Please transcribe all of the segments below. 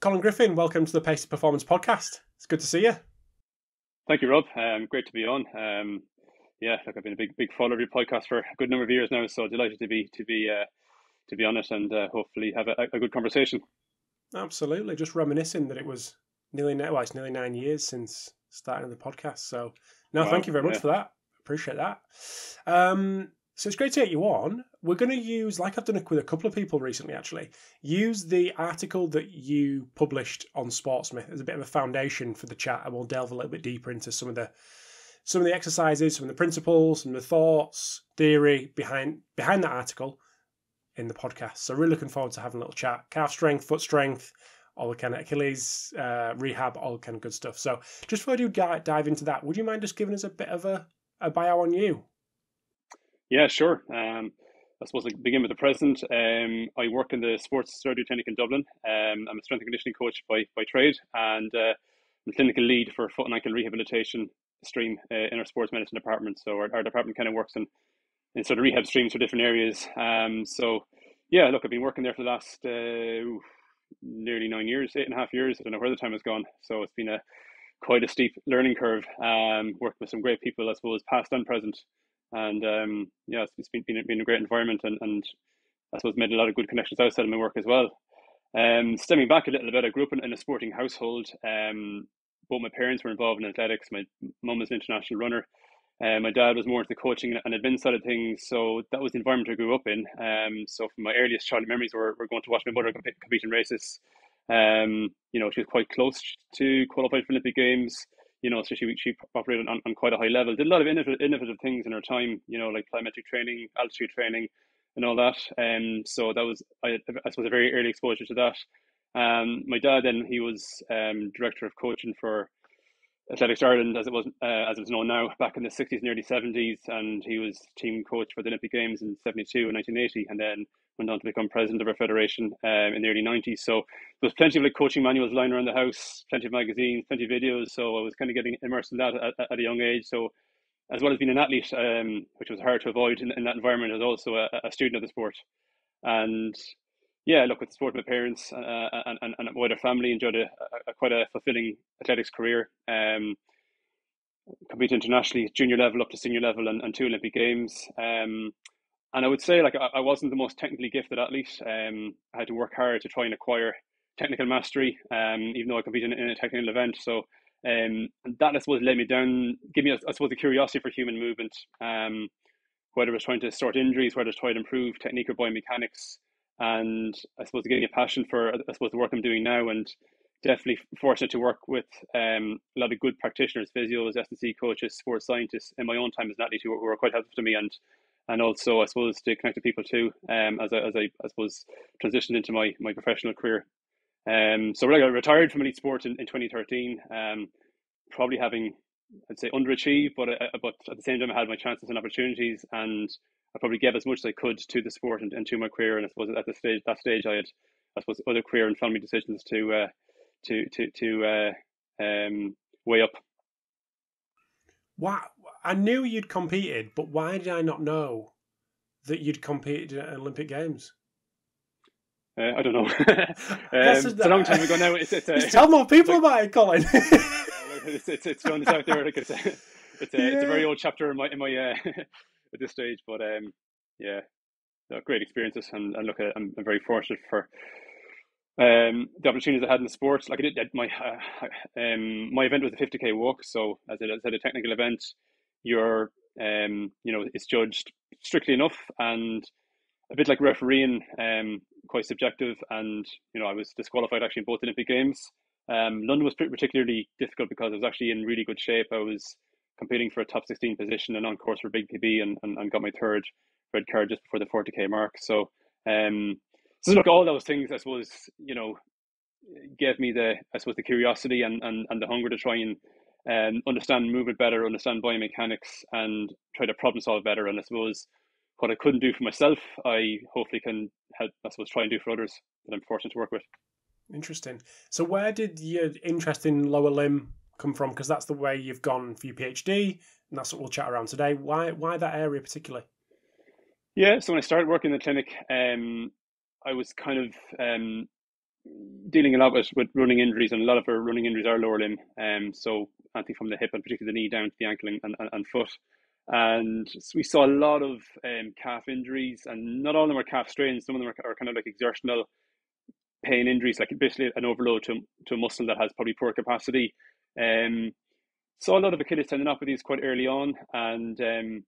Colin Griffin, welcome to the Pacey Performance Podcast. It's good to see you. Thank you, Rob. Um, great to be on. Um, yeah, look, I've been a big, big follower of your podcast for a good number of years now, so delighted to be to be uh, to be on it and uh, hopefully have a, a, good conversation. Absolutely, just reminiscing that it was nearly well, it's nearly nine years since starting the podcast. So, no, wow, thank you very much yeah. for that. Appreciate that. Um, so it's great to get you on. We're going to use, like I've done with a couple of people recently, actually, use the article that you published on Sportsmith as a bit of a foundation for the chat, and we'll delve a little bit deeper into some of the some of the exercises, some of the principles, some of the thoughts, theory behind behind that article in the podcast. So really looking forward to having a little chat. Calf strength, foot strength, all the kind of Achilles uh, rehab, all kind of good stuff. So just before I do dive into that, would you mind just giving us a bit of a, a bio on you? Yeah, sure. Um, I suppose I begin with the present. Um, I work in the sports surgery clinic in Dublin. Um, I'm a strength and conditioning coach by, by trade and uh, I'm clinical lead for foot and ankle rehabilitation stream uh, in our sports medicine department. So our, our department kind of works in, in sort of rehab streams for different areas. Um, so yeah, look, I've been working there for the last uh, nearly nine years, eight and a half years. I don't know where the time has gone. So it's been a quite a steep learning curve. Um, worked with some great people, I suppose, past and present and um, yeah, it's, been, been been a great environment, and, and I suppose made a lot of good connections outside of my work as well. Um, stemming back a little bit, I grew up in, in a sporting household. Um, both my parents were involved in athletics. My mum was an international runner. Uh, my dad was more into the coaching and admin side of things, so that was the environment I grew up in. Um, so from my earliest childhood memories were, were going to watch my mother compete, compete in races. Um, you know, she was quite close to qualify for Olympic Games you know, so she she operated on, on quite a high level. Did a lot of innovative, innovative things in her time, you know, like plyometric training, altitude training, and all that. Um, so that was I, I suppose a very early exposure to that. Um, my dad then he was um, director of coaching for Athletics Ireland as it was uh, as it was known now back in the sixties and early seventies, and he was team coach for the Olympic Games in seventy two and nineteen eighty, and then went on to become president of our federation um, in the early 90s. So there was plenty of like coaching manuals lying around the house, plenty of magazines, plenty of videos. So I was kind of getting immersed in that at, at a young age. So as well as being an athlete, um, which was hard to avoid in, in that environment, as also a, a, student of the sport. And yeah, look, with the sport, of my parents uh, and, and, and wider family enjoyed a, a, quite a fulfilling athletics career. Um, compete internationally, junior level up to senior level, and, and two Olympic Games. Um, and I would say like I, I wasn't the most technically gifted athlete. Um, I had to work hard to try and acquire technical mastery, um, even though I competed in, in a technical event. So um, that I suppose led me down, give me I suppose the curiosity for human movement. Um, whether it was trying to sort injuries, whether it's trying to improve technique or biomechanics, and I suppose getting a passion for I suppose the work I'm doing now, and definitely fortunate to work with um, a lot of good practitioners, physios, S&C coaches, sports scientists in my own time as an athlete who were quite helpful to me and and also I suppose to connect to people too. Um, as I as I, I suppose transitioned into my my professional career. Um, so I retired from elite sport in, in 2013. Um, probably having I'd say underachieved, but uh, but at the same time I had my chances and opportunities, and I probably gave as much as I could to the sport and, and to my career. And I suppose at the stage that stage I had I suppose other career and family decisions to uh, to to to uh, um, weigh up. Wow, I knew you'd competed, but why did I not know that you'd competed at Olympic Games? Uh, I don't know. um, it's a long time ago now. It's, it's, uh, tell more people like, about it, Colin. it's it's it's it's out there. Like it's a, it's a, yeah. it's a very old chapter in my in my uh, at this stage, but um, yeah, great experiences, and, and look, I'm, I'm very fortunate for um, the opportunities I had in the sport. Like I did, my uh, um, my event was a 50k walk, so as I said, a technical event, you're um, you know, it's judged strictly enough and a bit like refereeing, um, quite subjective. And you know, I was disqualified actually in both Olympic Games. Um, London was particularly difficult because I was actually in really good shape. I was competing for a top 16 position and on course for big PB and, and, and got my third red card just before the 40k mark. So, um, so look, all those things, I suppose, you know, gave me the, I suppose, the curiosity and, and, and the hunger to try and um, understand movement better, understand biomechanics, and try to problem solve better. And I suppose what I couldn't do for myself, I hopefully can help. I suppose try and do for others that I'm fortunate to work with. Interesting. So, where did your interest in lower limb come from? Because that's the way you've gone for your PhD, and that's what we'll chat around today. Why, why that area particularly? Yeah. So when I started working in the clinic, um, I was kind of um, dealing a lot with, with running injuries, and a lot of our running injuries are lower limb. Um, so I think from the hip and particularly the knee down to the ankle and, and, and foot. And so we saw a lot of um, calf injuries, and not all of them are calf strains. Some of them are, are kind of like exertional pain injuries, like basically an overload to, to a muscle that has probably poor capacity. Um, saw a lot of Achilles tendinopathies quite early on, and um,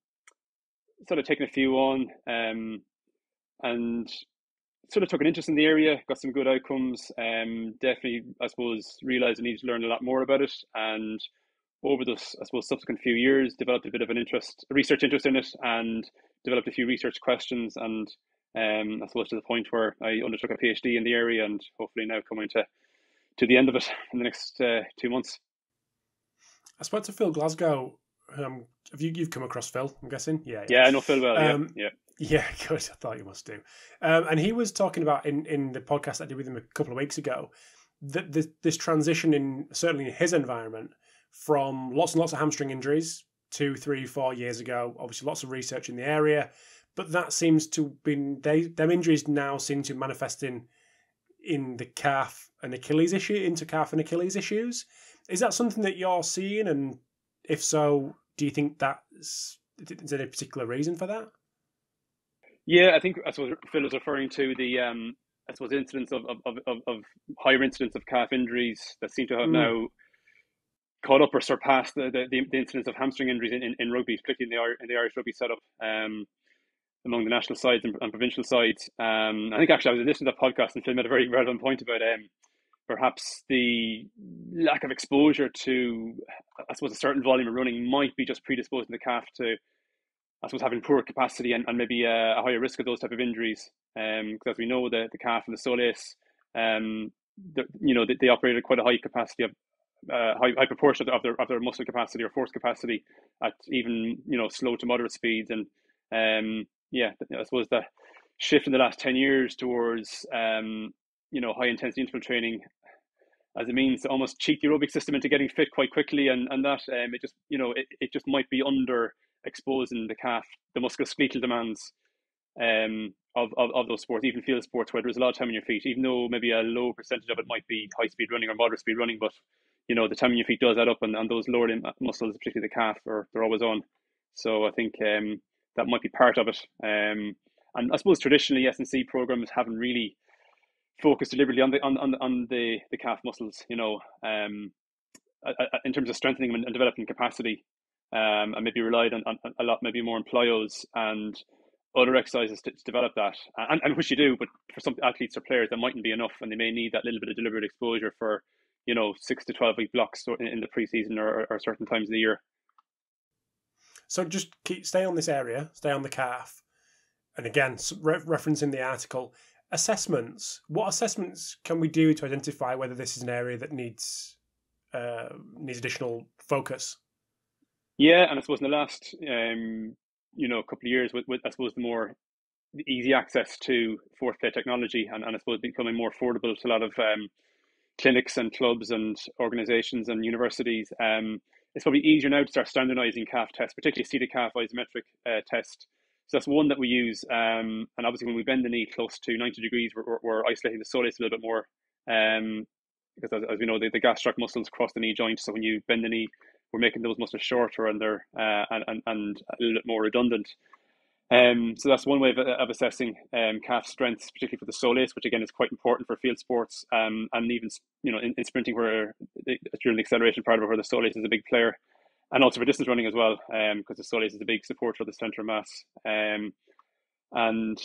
sort of taking a few on, um, and sort of took an interest in the area, got some good outcomes. Um, definitely, I suppose, realized I needed to learn a lot more about it, and over the, I suppose, subsequent few years, developed a bit of an interest, a research interest in it, and developed a few research questions, and um, I suppose to the point where I undertook a PhD in the area, and hopefully now coming to to the end of it in the next uh, two months. I spoke to Phil Glasgow. Um, have you you've come across Phil? I'm guessing. Yeah. Yeah, yeah I know Phil well. Um, yeah. Yeah, good. I thought you must do. Um, and he was talking about in, in the podcast I did with him a couple of weeks ago that this, this transition in certainly in his environment from lots and lots of hamstring injuries two, three, four years ago. Obviously, lots of research in the area, but that seems to been they them injuries now seem to manifest in in the calf and Achilles issue into calf and Achilles issues. Is that something that you're seeing? And if so, do you think that's is there a particular reason for that? Yeah, I think I suppose Phil is referring to the um, I suppose incidents of, of, of, of higher incidents of calf injuries that seem to have mm. now caught up or surpassed the, the, the incidence of hamstring injuries in, in, in rugby, particularly in the, in the Irish rugby setup um, among the national sides and, and provincial sides. Um, I think actually I was listening to that podcast and Phil made a very relevant point about um, perhaps the lack of exposure to, I suppose, a certain volume of running might be just predisposing the calf to, I suppose, having poor capacity and, and maybe a, a higher risk of those type of injuries. Because um, as we know, the, the calf and the soleus, um, you know, they, they operate at quite a high capacity of uh, high, high proportion of their of their muscle capacity or force capacity at even you know slow to moderate speeds and um yeah I suppose the shift in the last 10 years towards um you know high intensity interval training as a means to almost cheat the aerobic system into getting fit quite quickly and and that um it just you know it, it just might be under exposing the calf the musculoskeletal demands um of, of, of those sports even field sports where there's a lot of time on your feet even though maybe a low percentage of it might be high speed running or moderate speed running but you know the time on your feet does add up and, and those lower limb muscles particularly the calf are they're always on. So i think um that might be part of it. Um and i suppose traditionally S&C programs haven't really focused deliberately on the on, on, on the, the calf muscles, you know, um, in terms of strengthening and, developing capacity, um, and maybe relied on, on, a lot, maybe more on plyos and other exercises to, to, develop that, and, and which you do, but for some athletes or players that mightn't be enough, and they may need that little bit of deliberate exposure for, you know, six to twelve week blocks in, in the preseason or, or certain times of the year. So just keep stay on this area, stay on the calf, and again, re- referencing the article, assessments. What assessments can we do to identify whether this is an area that needs uh, needs additional focus? Yeah, and I suppose in the last um, you know a couple of years, with, with I suppose the more easy access to force plate technology, and, and I suppose becoming more affordable to a lot of um, clinics and clubs and organisations and universities. Um, it's probably easier now to start standardising calf tests, particularly seated calf isometric uh, test so that's one that we use. Um, and obviously, when we bend the knee close to 90 degrees, we're, we're isolating the soleus a little bit more. Um, because as, as we know, the, the gastroc muscles cross the knee joint. So when you bend the knee, we're making those muscles shorter and they're uh, and, and, and a little bit more redundant. Um, so that's one way of, of assessing um, calf strength, particularly for the soleus, which again is quite important for field sports um, and even you know in, in sprinting where during the acceleration part of it where the soleus is a big player and also for distance running as well, because um, the soleus is a big supporter of the centre mass. Um, and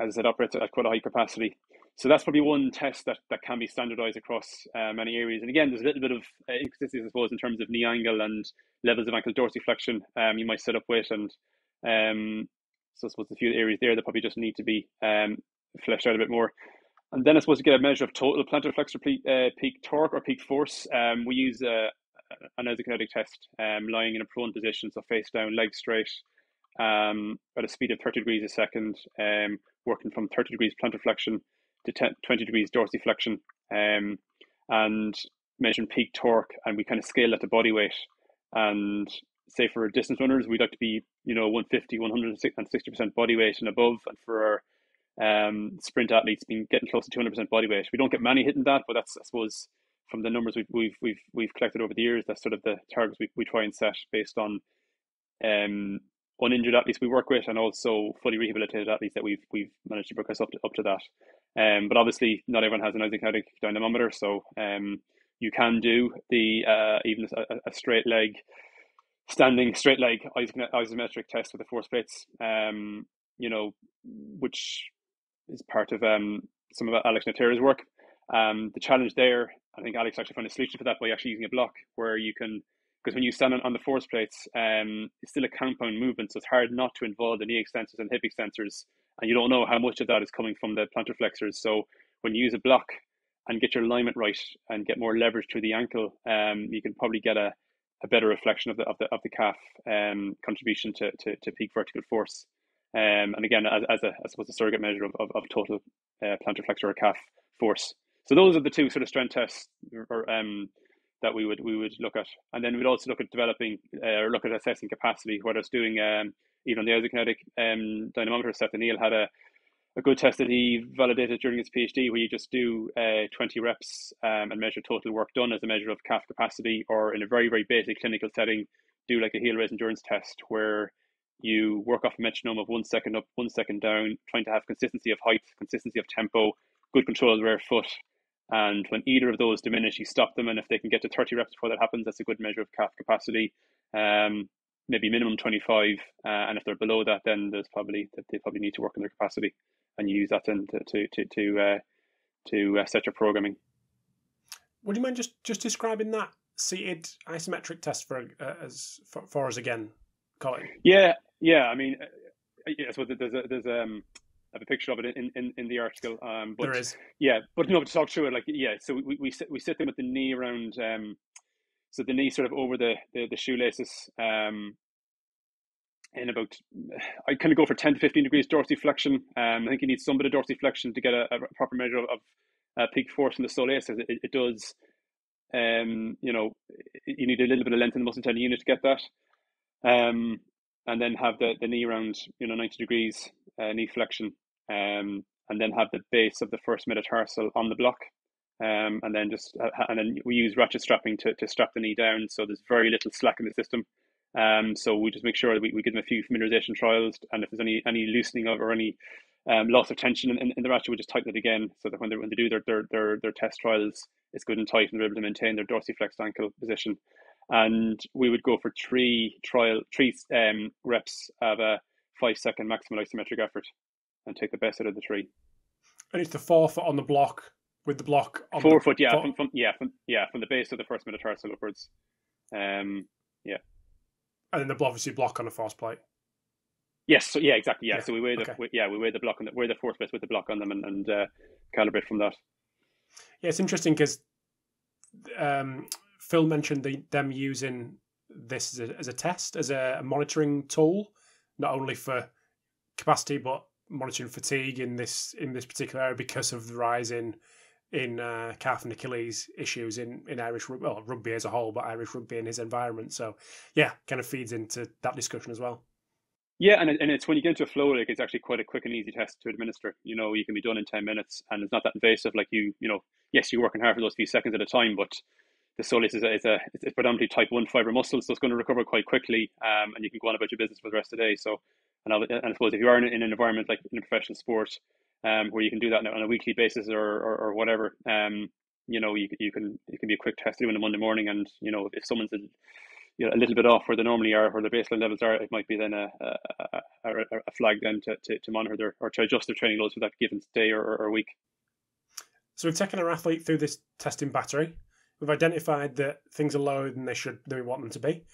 as I said, operates at quite a high capacity. So that's probably one test that, that can be standardized across uh, many areas. And again, there's a little bit of uh, inconsistency, I suppose, in terms of knee angle and levels of ankle dorsiflexion um, you might set up with. And um, so I suppose a few areas there that probably just need to be um, fleshed out a bit more. And then I suppose to get a measure of total plantar flexor peak, uh, peak torque or peak force, um, we use a, an isokinetic test, um, lying in a prone position, so face down, legs straight, um, at a speed of 30 degrees a second, um, working from 30 degrees plantar flexion to 10, 20 degrees dorsiflexion, um, and measuring peak torque, and we kind of scale that to body weight. And say for distance runners, we'd like to be, you know, 150, 160% body weight and above, and for our um, sprint athletes being getting close to 200% body weight. We don't get many hitting that, but that's, I suppose, from the numbers we've, we've, we've, we've collected over the years, that's sort of the targets we, we try and set based on um, uninjured athletes we work with and also fully rehabilitated athletes that we've, we've managed to progress up to, up to that. Um, but obviously, not everyone has an isokinetic dynamometer, so um, you can do the uh, even a, a straight leg standing straight leg isometric test with the force plates, um, you know, which is part of um, some of Alex Natera's work. Um, the challenge there, I think Alex actually found a solution for that by actually using a block where you can, because when you stand on, on the force plates, um, it's still a compound movement, so it's hard not to involve the knee extensors and hip extensors, and you don't know how much of that is coming from the plantar flexors. So when you use a block and get your alignment right and get more leverage through the ankle, um, you can probably get a, a better reflection of the of the of the calf um, contribution to, to, to peak vertical force. Um, and again, as, as a I suppose a surrogate measure of, of, of total uh, plantar flexor or calf force. So those are the two sort of strength tests or, um, that we would we would look at, and then we'd also look at developing uh, or look at assessing capacity, whether it's doing um, even the isokinetic um, dynamometer set. And Neil had a a good test that he validated during his PhD, where you just do uh, 20 reps um, and measure total work done as a measure of calf capacity, or in a very, very basic clinical setting, do like a heel raise endurance test where you work off a metronome of one second up, one second down, trying to have consistency of height, consistency of tempo, good control of the rear foot. And when either of those diminish, you stop them. And if they can get to 30 reps before that happens, that's a good measure of calf capacity. Um, maybe minimum 25. Uh, and if they're below that, then there's probably that they probably need to work on their capacity. And you use that then to, to, to, to, uh, to uh, set your programming. Would you mind just, just describing that seated isometric test for, uh, as, for, for us again, Colin? Yeah, yeah, I mean, uh, yeah, so there's a, there's um, I have a picture of it in, in, in the article. Um, but there is. Yeah, but no, to talk through it, like yeah, so we we sit we sit them with the knee around, um, so the knee sort of over the the, the shoelaces, um, in about I kind of go for ten to fifteen degrees dorsiflexion. Um, I think you need some bit of dorsiflexion to get a, a proper measure of, of uh, peak force in the soleus. It, it, does. Um, you know, you need a little bit of length in the muscle tendon unit to get that. Um, and then have the, the knee around you know 90 degrees uh, knee flexion um, and then have the base of the first metatarsal on the block um, and then just uh, and then we use ratchet strapping to, to strap the knee down so there's very little slack in the system um, so we just make sure that we, we give them a few familiarization trials and if there's any any loosening of or any um, loss of tension in, in, the ratchet we just tighten it again so that when they when they do their, their their their test trials it's good and tight and they're able to maintain their dorsiflexed ankle position and we would go for three trial three um, reps of a five second maximal isometric effort and take the best out of the three. And it's the forefoot on the block with the block on four foot, yeah, from, from, yeah, from, yeah, from the base of the first metatarsal upwards. Um, yeah, and then the obviously block on the force plate. Yes, so yeah, exactly. Yeah, yeah. so we weigh the okay. we, yeah we weigh the block on the weigh the force with the block on them and, and uh, calibrate from that. Yeah, it's interesting because um, Phil mentioned the, them using this as a, as a test, as a, a, monitoring tool, not only for capacity but monitoring fatigue in this in this particular area because of the rise in in uh, calf and Achilles issues in in Irish well rugby as a whole, but Irish rugby in his environment. So yeah, kind of feeds into that discussion as well. Yeah, and and it's when you get into a flow like it's actually quite a quick and easy test to administer. You know, you can be done in ten minutes, and it's not that invasive. Like you, you know, yes, you're working hard for those few seconds at a time, but the soleus is a, is a it's predominantly type one fiber muscle, so it's going to recover quite quickly, um, and you can go on about your business for the rest of the day. So, and, I'll, and I suppose if you are in, in, an environment like in a professional sport, um, where you can do that on a weekly basis or or, or whatever, um, you know, you you can it can be a quick test to do on a Monday morning, and you know if someone's a, you know, a little bit off where they normally are, where their baseline levels are, it might be then a a, a, a flag then to, to, to monitor their or to adjust their training loads for that given day or, or, week. So we've taken our athlete through this testing battery. We've identified that things are lower than they should than we want them to be.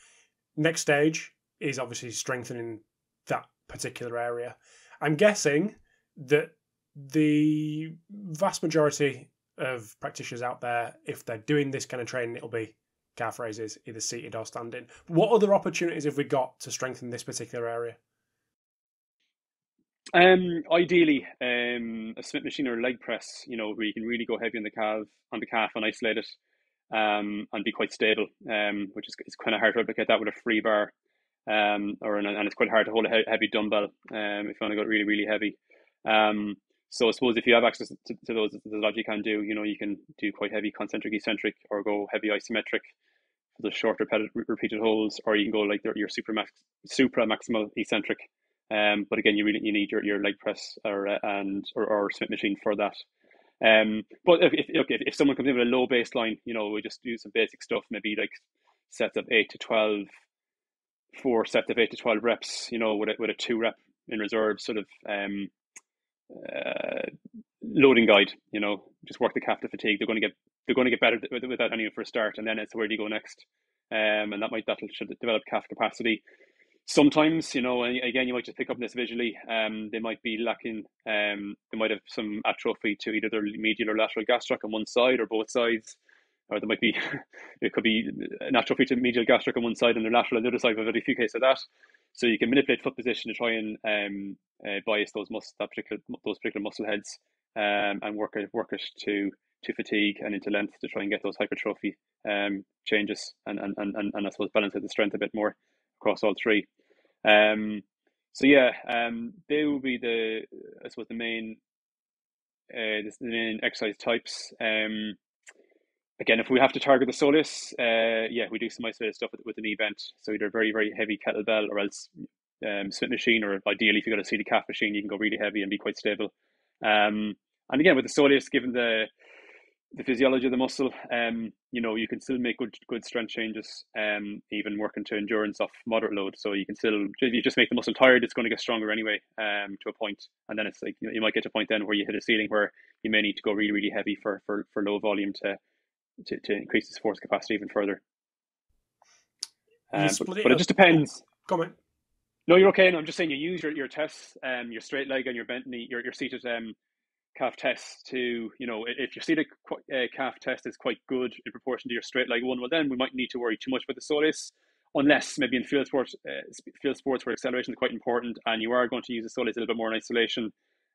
Next stage is obviously strengthening that particular area. I'm guessing that the vast majority of practitioners out there, if they're doing this kind of training, it'll be calf raises, either seated or standing. What other opportunities have we got to strengthen this particular area? Um, ideally, um, a Smith machine or a leg press, you know, where you can really go heavy on the calf, on the calf and isolate it um, and be quite stable, um, which is it's kind of hard to replicate that with a free bar, um, or an, and it's quite hard to hold a heavy dumbbell um, if you want to go really really heavy. Um, So I suppose if you have access to, to those, there's a lot you can do. You know, you can do quite heavy concentric eccentric or go heavy isometric for the short repeated, repeated holds, or you can go like your super max, supra maximal eccentric. Um, but again, you really you need your, your leg press or uh, and or, or Smith machine for that. Um, but if, if okay, if someone comes in with a low baseline, you know, we just do some basic stuff, maybe like sets of eight to 12, four sets of eight to twelve reps, you know, with a, with a two rep in reserve sort of um, uh, loading guide. You know, just work the calf to fatigue. They're going to get they're going to get better with, with that for a start, and then it's where do you go next? Um, and that might that should develop calf capacity. Sometimes, you know, again, you might just pick up this visually. Um, they might be lacking. Um, they might have some atrophy to either their medial or lateral gastroc on one side or both sides, or there might be it could be natural medial gastroc on one side and their lateral on the other side. But very few cases of that. So you can manipulate foot position to try and um, uh, bias those mus- that particular those particular muscle heads um, and work it work it to to fatigue and into length to try and get those hypertrophy um, changes and, and, and, and I suppose balance out the strength a bit more across all three. Um, so yeah, um, they will be the I suppose the main uh, the main exercise types. Um, again, if we have to target the soleus, uh, yeah, we do some isolated stuff with, with an event. So either very very heavy kettlebell or else um, Smith machine, or ideally if you've got a seated calf machine, you can go really heavy and be quite stable. Um, and again, with the soleus, given the the physiology of the muscle, um, you know, you can still make good good strength changes, um, even working to endurance off moderate load. So you can still, if you just make the muscle tired, it's going to get stronger anyway, um, to a point. And then it's like you, know, you might get to a point then where you hit a ceiling where you may need to go really really heavy for for, for low volume to, to to increase the force capacity even further. Um, but, but it just depends. Comment. No, you're okay. No, I'm just saying you use your, your tests, um, your straight leg and your bent knee, your, your seated um, calf test to, you know, if your seated uh, calf test is quite good in proportion to your straight leg one, well, then we might need to worry too much about the soleus, unless maybe in field sports, uh, field sports where acceleration is quite important and you are going to use the soleus a little bit more in isolation,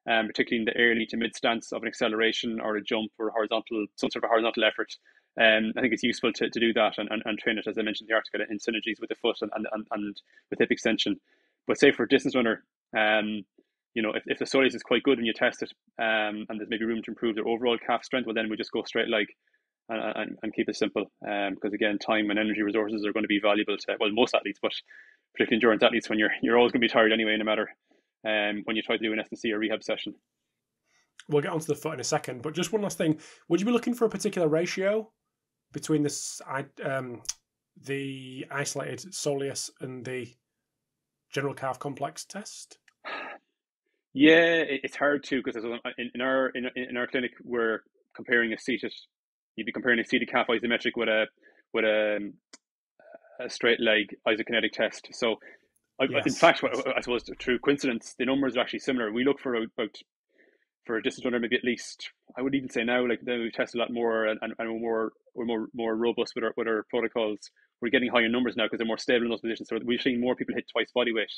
um, particularly in the early to mid stance of an acceleration or a jump or horizontal, some sort of horizontal effort. Um, I think it's useful to, to do that and, and, and train it, as I mentioned in the article, in synergies with the foot and, and, and with hip extension. But say for a distance runner, um, you know, if, if the soleus is quite good and you test it, um, and there's maybe room to improve their overall calf strength, well, then we just go straight leg and, and, and keep it simple. Um, because again, time and energy resources are going to be valuable to well most athletes, but particularly endurance athletes when you're you're always going to be tired anyway, no matter um when you try to do an S&C or rehab session. We'll get onto the foot in a second, but just one last thing: would you be looking for a particular ratio between this um the isolated soleus and the general calf complex test? Yeah, it's hard to because in, our in, in our clinic we're comparing a seated. You'd be comparing a seated calf isometric with a with a a straight leg isokinetic test. So, yes. in fact, I suppose through coincidence, the numbers are actually similar. We look for about for a distance runner, maybe at least I would even say now, like we test a lot more and, and, we're more we're more more robust with our with our protocols. We're getting higher numbers now because they're more stable in those positions. So we've seen more people hit twice body weight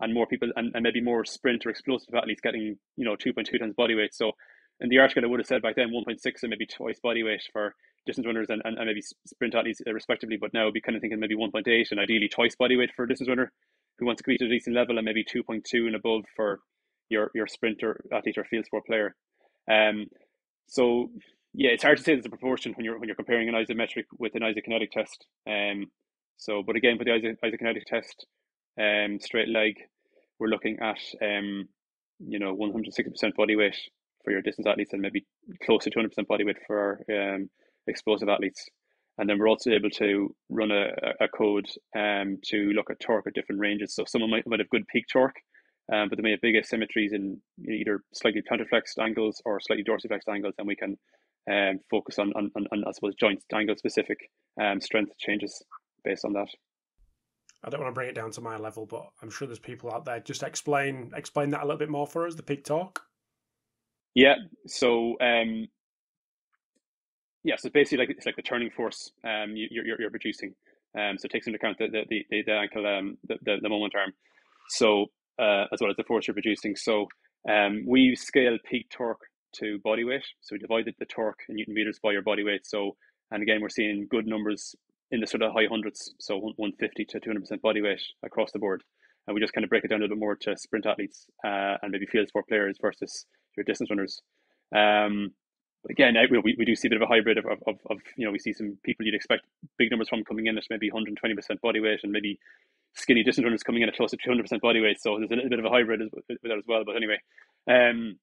and more people and, and maybe more sprint or explosive athletes getting you know 2.2 times body weight so in the article I would have said back then 1.6 and maybe twice body weight for distance runners and, and, and maybe sprint athletes respectively but now i would be kind of thinking maybe 1.8 and ideally twice body weight for a distance runner who wants to compete at a decent level and maybe 2.2 and above for your your sprinter athlete or field sport player um so yeah it's hard to say there's a proportion when you're when you're comparing an isometric with an isokinetic test um so but again for the iso, isokinetic test um, straight leg, we're looking at um, you know 160% body weight for your distance athletes and maybe close to 200% body weight for um, explosive athletes. And then we're also able to run a, a code um, to look at torque at different ranges. So someone might, might have good peak torque, um, but they may have big asymmetries in either slightly plantarflexed angles or slightly dorsiflexed angles, and we can um, focus on, on, on, on, I suppose, joint angle specific um, strength changes based on that. I don't want to bring it down to my level, but I'm sure there's people out there. Just explain explain that a little bit more for us. The peak torque. Yeah. So um, yeah. So basically, like it's like the turning force um, you, are you're, you're producing. Um, so it takes into account the the the, the ankle um the, the, the moment arm. So uh, as well as the force you're producing. So um, we scale peak torque to body weight. So we divided the torque in newton meters by your body weight. So and again, we're seeing good numbers in the sort of high hundreds, so 150 to 200% body weight across the board. And we just kind of break it down a little bit more to sprint athletes uh, and maybe field sport players versus your distance runners. Um, again, we, we do see a bit of a hybrid of, of, of, you know, we see some people you'd expect big numbers from coming in at maybe 120% body weight and maybe skinny distance runners coming in at close to 200% body weight. So there's a little bit of a hybrid with that as well. But anyway, um,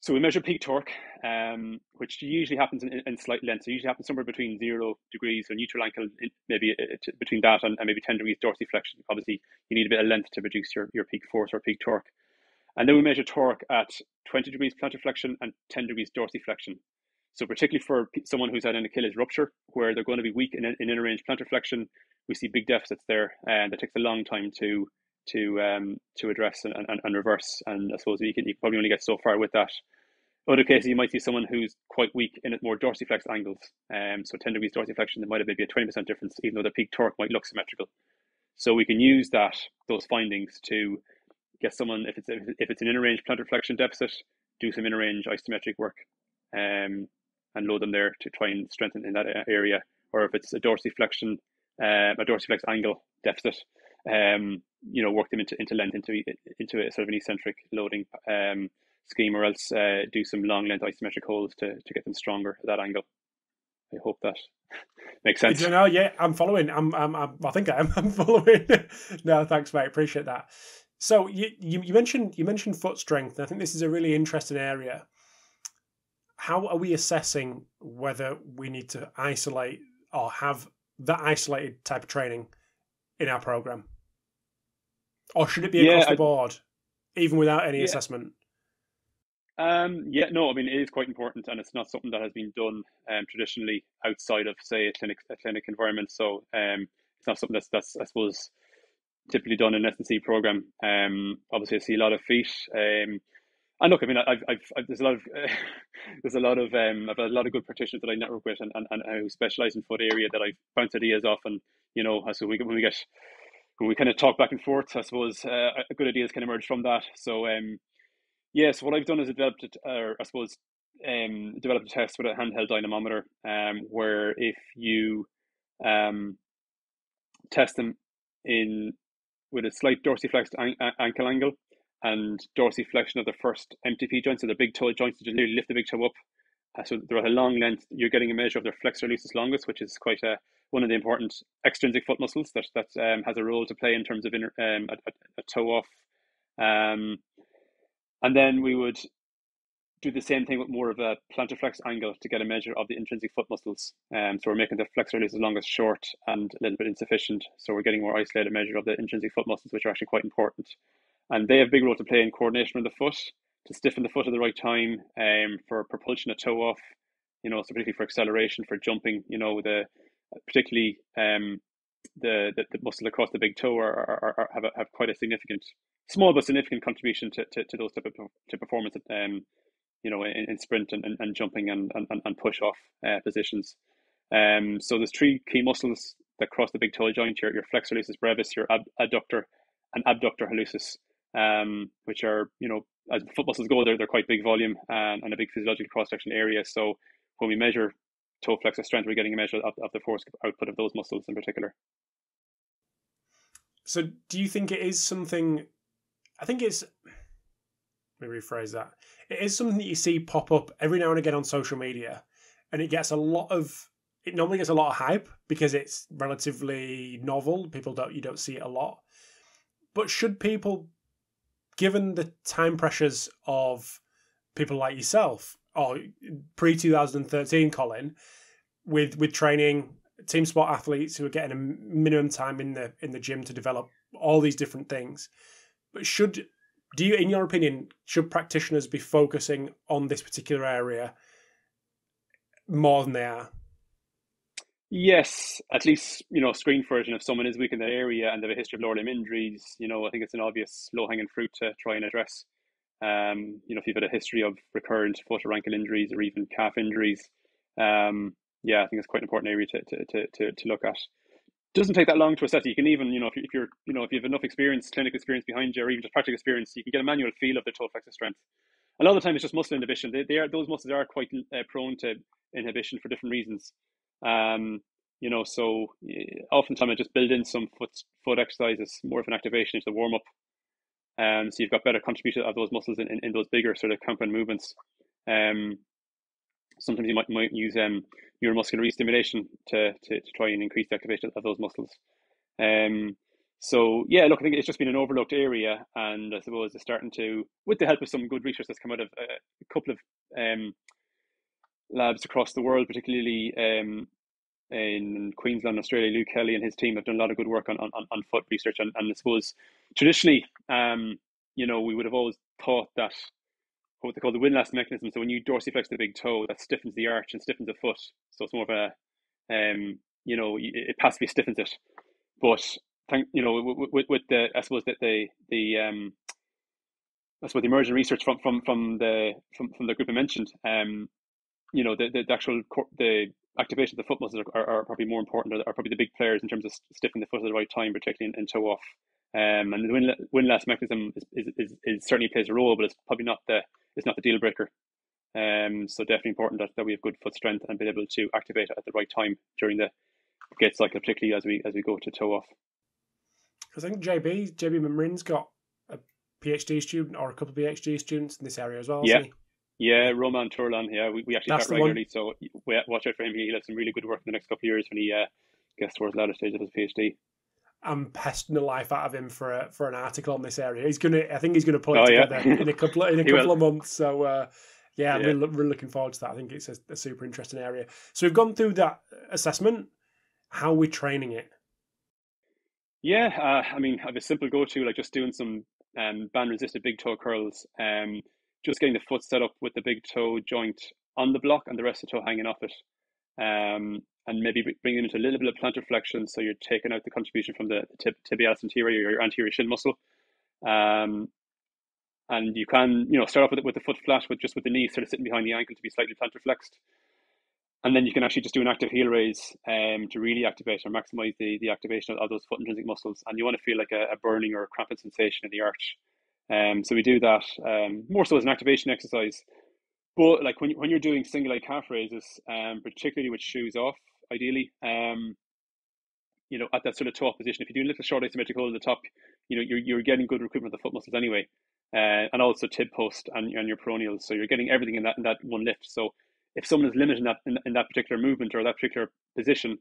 so we measure peak torque, um, which usually happens in, in, slight length. So usually happens somewhere between zero degrees or neutral ankle, maybe uh, between that and, and maybe 10 degrees dorsiflexion. Obviously, you need a bit of length to produce your, your peak force or peak torque. And then we measure torque at 20 degrees plantar flexion and 10 degrees dorsiflexion. So particularly for someone who's had an Achilles rupture, where they're going to be weak in, in inner range plantar flexion, we see big deficits there, and it takes a long time to to um, to address and, and, and reverse. And I suppose you can you probably only get so far with that. Other cases, you might see someone who's quite weak in at more dorsiflex angles. Um, so 10 degrees dorsiflexion, there might have maybe a 20% difference, even though the peak torque might look symmetrical. So we can use that those findings to get someone if it's if it's an inner range plantar flexion deficit, do some inner range isometric work, um, and load them there to try and strengthen in that area. Or if it's a dorsiflexion, uh, a dorsiflex angle deficit, um, you know, work them into into length into into a sort of an eccentric loading um, scheme, or else uh, do some long length isometric holds to to get them stronger at that angle. I hope that makes sense. You know, yeah, I'm following. I'm, I'm, I'm i think I am. I'm following. no, thanks, mate. Appreciate that. So you, you, you mentioned you mentioned foot strength. I think this is a really interesting area. How are we assessing whether we need to isolate or have that isolated type of training in our program, or should it be across yeah, the board, even without any yeah. assessment? Um, yeah, no, I mean it is quite important, and it's not something that has been done um, traditionally outside of, say, a clinic a clinic environment. So um, it's not something that's that's I suppose typically done in an S&C program. Um, obviously, I see a lot of feet. Um, and look, I mean, I've, I've, I've there's a lot of there's a lot of um, I've had a lot of good practitioners that I network with, and and, and who specialize in foot area that I bounce ideas off, and you know, so we when we get when we kind of talk back and forth, I suppose uh, good ideas can emerge from that. So um, yes, what I've done is developed, or I suppose, um, developed a test with a handheld dynamometer, um, where if you um, test them in with a slight dorsiflexed an- ankle angle and dorsiflexion of the first MTP joint, so the big toe joints that you lift the big toe up. Uh, so they're at a long length. You're getting a measure of their flexor hallucis longus, which is quite a one of the important extrinsic foot muscles that that um, has a role to play in terms of inner, um, a, a, a toe off. Um, and then we would do the same thing with more of a plantar flex angle to get a measure of the intrinsic foot muscles. Um, so we're making the flexor hallucis longus short and a little bit insufficient. So we're getting more isolated measure of the intrinsic foot muscles, which are actually quite important. And they have a big role to play in coordination of the foot, to stiffen the foot at the right time, um, for propulsion of toe off, you know, so particularly for acceleration, for jumping, you know, the particularly um, the, the, the muscles across the big toe are, are, are have, a, have quite a significant, small but significant contribution to, to, to those type of to performance, um, you know, in, in sprint and, and, and jumping and, and, and push off uh, positions. Um, so there's three key muscles that cross the big toe joint: your, your flexor hallucis brevis, your ab, adductor, and abductor hallucis, um, which are you know as foot muscles go, they're, they're quite big volume and, and a big physiological cross section area. So when we measure toe flexor strength, we're getting a measure of, of the force output of those muscles in particular. So, do you think it is something? I think it's. Let me rephrase that. It is something that you see pop up every now and again on social media, and it gets a lot of. It normally gets a lot of hype because it's relatively novel. People don't you don't see it a lot. But should people, given the time pressures of people like yourself, or pre 2013 Colin with with training team sport athletes who are getting a minimum time in the in the gym to develop all these different things but should do you in your opinion should practitioners be focusing on this particular area more than they are? Yes at least you know screen for it and if someone is weak in that area and they have a history of lower limb injuries. You know i think it's an obvious low-hanging fruit to try and address. Um, you know, if you've had a history of recurrent foot or ankle injuries or even calf injuries, um, yeah, I think it's quite an important area to, to, to, to, to look at. Doesn't take that long to assess it. You can even, you know, if, you, are you know, if you have enough experience, clinical experience behind you, or even just practical experience, you can get a manual feel of the toe flexor strength. A lot of the time, it's just muscle inhibition. They, they are those muscles are quite uh, prone to inhibition for different reasons. Um, you know, so oftentimes I just build in some foot foot exercises, more of an activation into the warm up, Um, so you've got better contribution of those muscles in, in, in those bigger sort of compound movements. Um, sometimes you might, might use um, neuromuscular restimulation to, to, to try and increase the activation of those muscles. Um, so yeah, look, I think it's just been an overlooked area, and I suppose it's starting to, with the help of some good research that's come out of a, a couple of um, labs across the world, particularly um, in Queensland, Australia. Luke Kelly and his team have done a lot of good work on on, on foot research, and, and I suppose traditionally, um, you know, we would have always thought that what they call the windlass mechanism. So when you dorsiflex the big toe, that stiffens the arch and stiffens the foot. So it's more of a, um, you know, it passively stiffens it. But thank you know with, with, the I suppose that the the um that's what the emerging research from from from the from, from the group I mentioned um you know the the, the actual the activation of the foot muscles are, are, are probably more important are, are, probably the big players in terms of stiffening the foot at the right time particularly in, in toe off um and the wind, windlass mechanism is, is, is, is certainly plays a role but it's probably not the it's not the deal breaker um so definitely important that, that we have good foot strength and be able to activate it at the right time during the gait cycle particularly as we as we go to toe off I think JB JB Morin's got a PhD student or a couple of PhD students in this area as well. Yeah, yeah, Romain Tourillon. Yeah, we, we actually chat regularly, so we watch out for him. He'll have some really good work in the next couple of years when he uh, gets towards the latter stage of his PhD. I'm pesting the life out of him for a, for an article on this area. He's gonna, I think he's gonna put it oh, together yeah. in a couple of, in a couple of months. So uh, yeah, yeah. We're, we're looking forward to that. I think it's a, a super interesting area. So we've gone through that assessment. How are we training it? Yeah, uh, I mean, I have a simple go-to, like just doing some um, band-resisted big toe curls, um, just getting the foot set up with the big toe joint on the block and the rest of the toe hanging off it, um, and maybe bringing it into a little bit of plantar flexion, so you're taking out the contribution from the tib- tibialis anterior, your anterior shin muscle, um, and you can, you know, start off with with the foot flat, with just with the knee sort of sitting behind the ankle to be slightly plantar flexed and then you can actually just do an active heel raise um, to really activate or maximize the, the activation of, of those foot intrinsic muscles. And you want to feel like a, a burning or a cramping sensation in the arch. Um, so we do that um, more so as an activation exercise. But like when, when you're doing single leg calf raises, um, particularly with shoes off, ideally, um, you know, at that sort of toe position, if you do a little short asymmetric hold at the top, you know, you're, you're getting good recruitment of the foot muscles anyway. Uh, and also tib post and, and your peroneals. So you're getting everything in that in that one lift. So if someone is limiting that in, in, that particular movement or that particular position,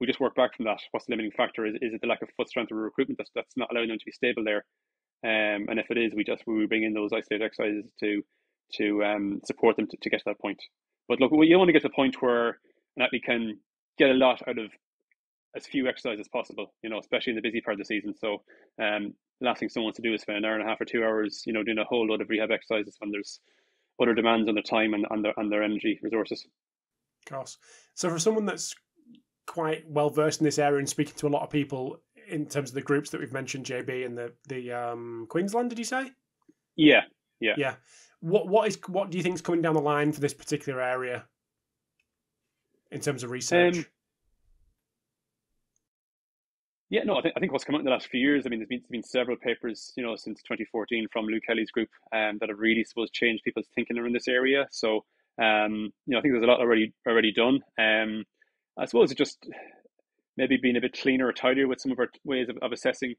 we just work back from that. What's the limiting factor? Is, is it the lack of foot strength or recruitment that's, that's not allowing them to be stable there? Um, and if it is, we just we bring in those isolated exercises to to um, support them to, to get to that point. But look, you want to get to the point where an athlete can get a lot out of as few exercises as possible, you know, especially in the busy part of the season. So um, the last thing someone wants to do is spend an hour and a half or two hours, you know, doing a whole lot of rehab exercises when there's other demands on their time and, and their and their energy resources. Of course. So for someone that's quite well versed in this area and speaking to a lot of people in terms of the groups that we've mentioned, JB and the the um, Queensland, did you say? Yeah, yeah, yeah. What what is what do you think is coming down the line for this particular area in terms of research? Um, yeah, no, I think I think what's come out in the last few years. I mean, there's been, there's been several papers, you know, since 2014 from Luke Kelly's group, um, that have really supposed changed people's thinking around this area. So, um, you know, I think there's a lot already already done. Um, I suppose it just maybe being a bit cleaner or tidier with some of our ways of, of assessing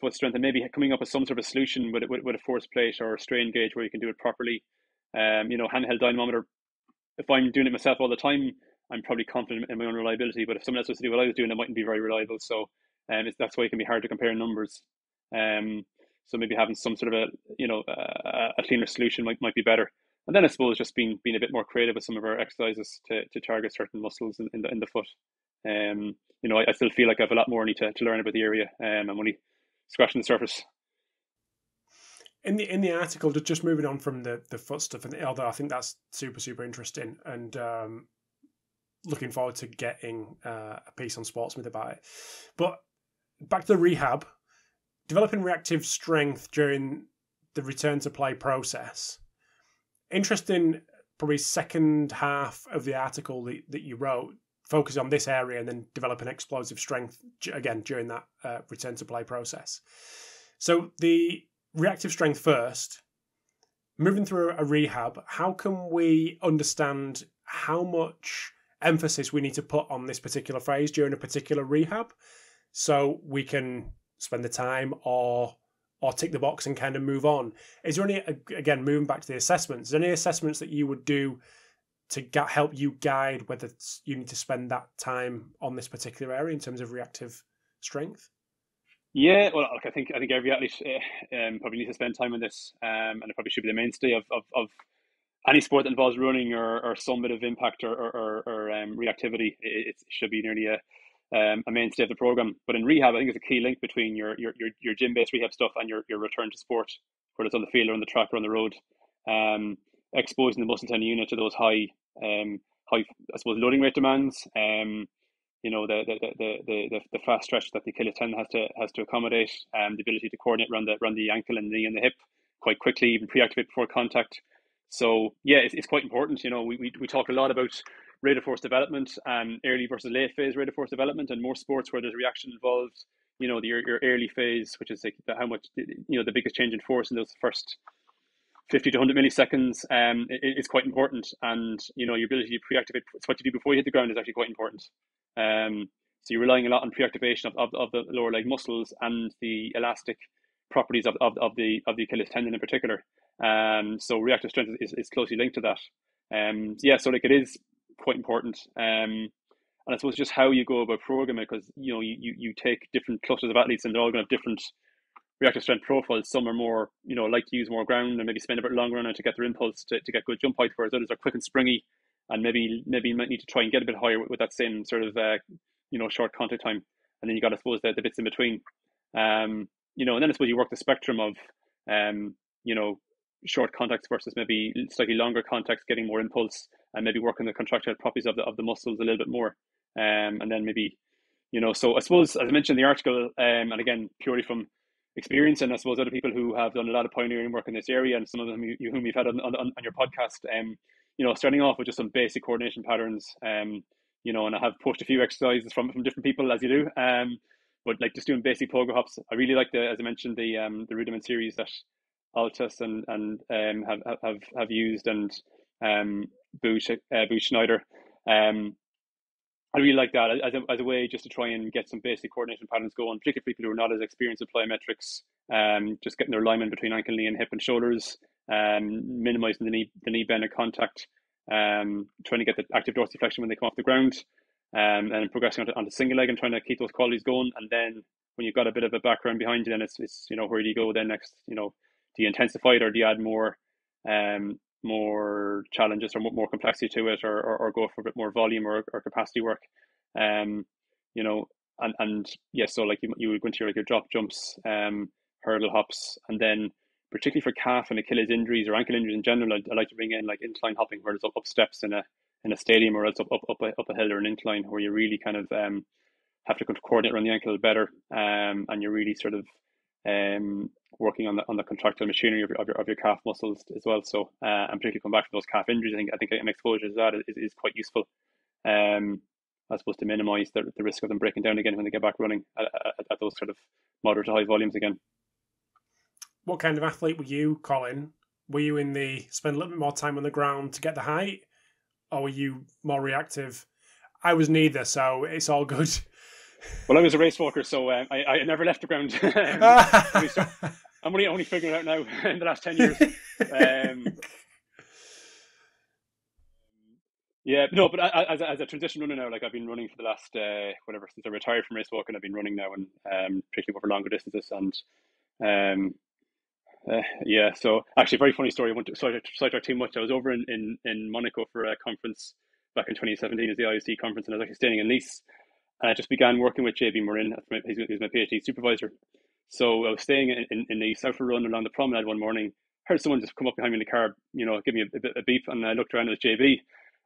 foot strength, and maybe coming up with some sort of solution with with, with a force plate or a strain gauge where you can do it properly. Um, you know, handheld dynamometer. If I'm doing it myself all the time, I'm probably confident in my own reliability. But if someone else was to do what I was doing, it mightn't be very reliable. So um, that's why it can be hard to compare numbers. Um, so maybe having some sort of a you know a, a cleaner solution might, might be better. And then I suppose just being being a bit more creative with some of our exercises to, to target certain muscles in, in the in the foot. Um, you know, I, I, still feel like I have a lot more need to, to learn about the area. Um, I'm only scratching the surface. In the in the article, just moving on from the the foot stuff, and although I think that's super super interesting, and um, looking forward to getting uh, a piece on Sportsmith about it. But back to the rehab, developing reactive strength during the return to play process. Interesting, probably second half of the article that, that you wrote, focus on this area and then developing explosive strength again during that uh, return to play process. So the reactive strength first, moving through a rehab, how can we understand how much emphasis we need to put on this particular phrase during a particular rehab? so we can spend the time or or tick the box and kind of move on. Is there any again moving back to the assessments? Is there any assessments that you would do to help you guide whether you need to spend that time on this particular area in terms of reactive strength? Yeah, well, I think I think every athlete uh, um, probably needs to spend time on this, um, and it probably should be the mainstay of, of, of any sport that involves running or, or some bit of impact or, or, or um, reactivity. It, it, should be nearly a um, a mainstay of the program. But in rehab, I think it's a key link between your your, your, your gym based rehab stuff and your, your return to sport, whether it's on the field or on the track or on the road. Um, exposing the muscle tendon unit to those high um high I suppose loading rate demands. Um, you know the the, the, the, the, fast stretch that the Achilles tendon has to has to accommodate, um, the ability to coordinate around the around the ankle and knee and the hip quite quickly, even pre-activate before contact. So yeah, it's, it's quite important. You know, we, we we talk a lot about rate of force development, um, early versus late phase rate of force development, and more sports where there's reaction involved. You know, the, your your early phase, which is like the, how much you know the biggest change in force in those first 50 to 100 milliseconds um, is quite important. And, you know, your ability to pre-activate, it's what you do before you hit the ground is actually quite important. Um, so you're relying a lot on pre-activation of, of, of the lower leg muscles and the elastic properties of, of, of the of the Achilles tendon in particular. Um, so reactive strength is, is closely linked to that. Um, yeah, so like it is quite important. Um, and I suppose just how you go about programming because you know you, you, take different clusters of athletes and they're all going to have different reactive strength profiles. Some are more you know like to use more ground and maybe spend a bit longer on it to get their impulse to, to get good jump height, whereas others are quick and springy and maybe maybe you might need to try and get a bit higher with, with that same sort of uh, you know short contact time, and then you got to suppose the, the bits in between, um, you know, and then I suppose you work the spectrum of, um, you know, short contacts versus maybe slightly longer contacts, getting more impulse, and maybe working the contractile properties of the of the muscles a little bit more, um, and then maybe, you know, so I suppose as I mentioned in the article, um, and again purely from experience and I suppose other people who have done a lot of pioneering work in this area and some of them you, whom you've had on, on, on your podcast um, you know, starting off with just some basic coordination patterns, um, you know, and I have pushed a few exercises from, from different people as you do. Um, but like just doing basic pogo hops. I really like the, as I mentioned, the um, the rudiment series that ALTIS and and um, have have have used and um, Booch, uh, Schexnayder. Um, I really like that as a, as a way just to try and get some basic coordination patterns going, particularly people who are not as experienced with plyometrics. Um, just getting their alignment between ankle, knee, and hip and shoulders, um, minimizing the knee, the knee bend and contact, um, trying to get the active dorsiflexion when they come off the ground, um, and progressing onto, onto single leg and trying to keep those qualities going. And then when you've got a bit of a background behind you, then it's, it's you know where do you go then next? You know, do you intensify it or do you add more um, more challenges or more complexity to it, or, or, or go for a bit more volume or, or capacity work? Um, you know, and and yes, yeah, so like you you would go into your like your drop jumps, um, hurdle hops, and then particularly for calf and Achilles injuries or ankle injuries in general, I, I like to bring in like incline hopping, where there's up, up steps in a in a stadium or else up up up a, up a hill or an incline, where you really kind of um, have to coordinate around the ankle better, um, and you're really sort of um, working on the on the contractile machinery of your, of your, of your calf muscles as well. So, uh, and particularly come back from those calf injuries, I think I think an exposure to that is, is quite useful. Um, I suppose to minimise the, the risk of them breaking down again when they get back running at, at, at those sort of moderate to high volumes again what kind of athlete were you, Colin? Were you in the spend a little bit more time on the ground to get the height, or were you more reactive? I was neither, so it's all good. Well, I was a race walker, so um, I, I never left the ground. I'm only only figuring it out now in the last ten years. Um, yeah, no, but as a, as a transition runner now, like I've been running for the last uh, whatever since I retired from race walking, I've been running now and um, particularly over longer distances and um, uh, yeah, so actually, very funny story. I won't sidetrack too much. I was over in, in, in Monaco for a conference back in 2017 as the IOC conference, and I was actually staying in Nice. And I just began working with JB Morin, he's, he's my PhD supervisor. So I was staying in, in, in the South Run along the promenade one morning, heard someone just come up behind me in the car, you know, give me a, a, a beep, and I looked around, it was JB.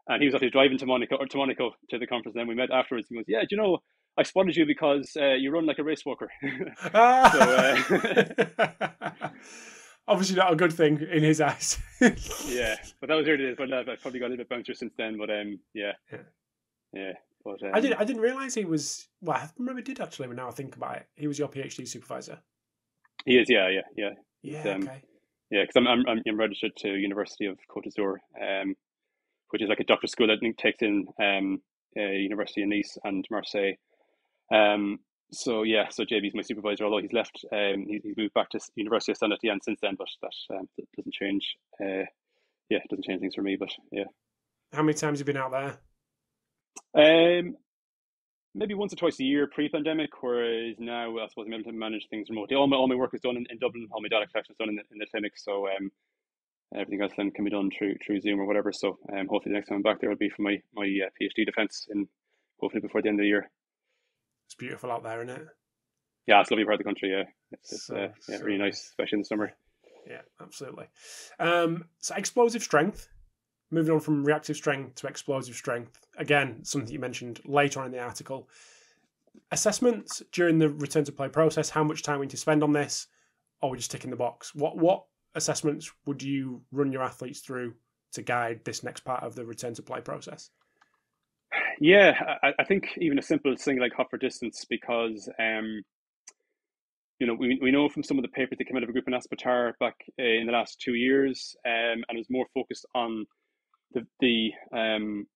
And he was actually driving to Monaco or to Monaco to the conference. And then we met afterwards. He goes, "Yeah, do you know I spotted you because uh, you run like a race walker." so, uh, obviously not a good thing in his eyes. yeah, but that was early days. But uh, I've probably got a little bit bouncer since then. But um, yeah, yeah. yeah. But, um, I did. I didn't realize he was. Well, I remember did actually. But now I think about it, he was your PhD supervisor. He is. Yeah. Yeah. Yeah. Yeah. Um, okay. Yeah, because I'm, I'm I'm registered to University of Côte d'Azur, um, which is like a doctor school that takes in um, a university in Nice and Marseille. Um, so yeah, so JB's my supervisor. Although he's left, um, he's, he's moved back to University of Saint-Étienne since then. But that um, doesn't change. Uh, yeah, it doesn't change things for me. But yeah. How many times have you been out there? Um, maybe once or twice a year pre-pandemic, whereas now I suppose I'm able to manage things remotely. All my all my work is done in, in Dublin. All my data collection is done in the, in the clinic. So um, everything else then can be done through through Zoom or whatever. So um, hopefully the next time I'm back there will be for my my uh, PhD defense in hopefully before the end of the year. It's beautiful out there, isn't it? Yeah, it's a lovely part of the country. Yeah, it's, it's so, uh, yeah, so really nice, especially in the summer. Yeah, absolutely. Um, so explosive strength. Moving on from reactive strength to explosive strength. Again, something you mentioned later on in the article. Assessments during the return to play process. How much time we need to spend on this, or we just tick in the box? What what assessments would you run your athletes through to guide this next part of the return to play process? Yeah, I, I think even a simple thing like hop for distance because um, you know, we, we know from some of the papers that came out of a group in Aspetar back uh, in the last two years, um, and was more focused on the the um,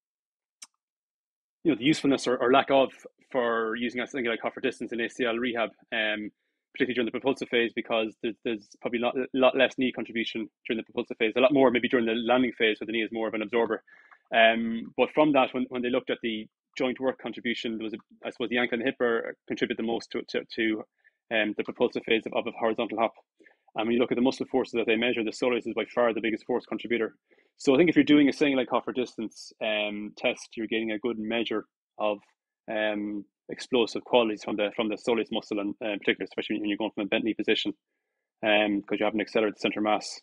you know the usefulness or, or lack of for using something like hop for distance in ACL rehab, um, particularly during the propulsive phase, because there's, there's probably a lot, a lot less knee contribution during the propulsive phase, a lot more maybe during the landing phase, where the knee is more of an absorber. Um, but from that, when, when they looked at the joint work contribution, there was, a, I suppose, the ankle and hip are, contribute the most to, to, to um, the propulsive phase of, of a horizontal hop. And when you look at the muscle forces that they measure, the soleus is by far the biggest force contributor. So I think if you're doing a single hop for distance um, test, you're getting a good measure of um, explosive qualities from the from the soleus muscle, and uh, particularly especially when you're going from a bent knee position, because um, you have an accelerated center mass,